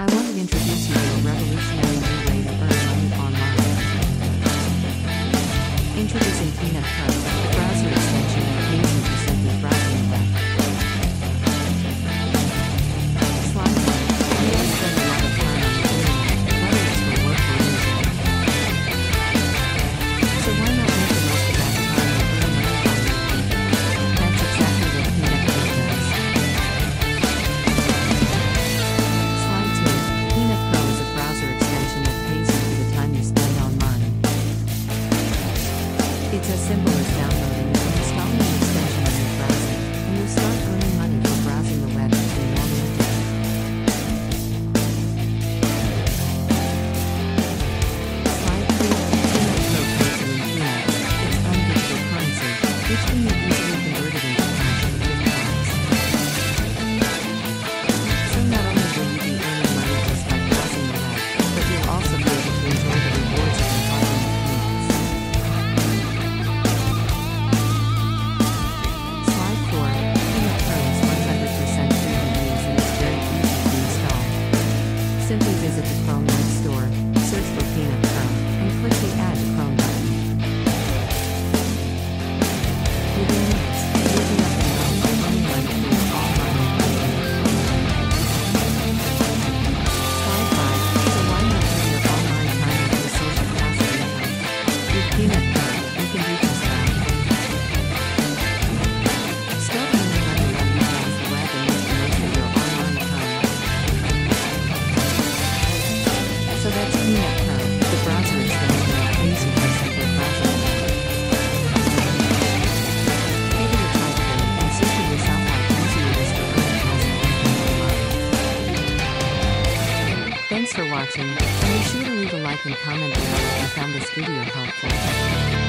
I want to introduce you to a revolutionary new way to earn money online. Introducing Peanut Pro, can be easily converted into cash. So not only will you be earning money just by but you'll also be able to enjoy the rewards of. Slide 4. Peanut Pro is 100% free and very easy to install. Simply visit the Chrome Web Store, search for Peanut Pro, and click the Add Thanks for watching, and be sure to leave a like and comment below if you found this video helpful.